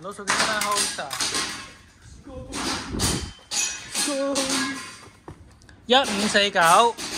很多时后。一五四九。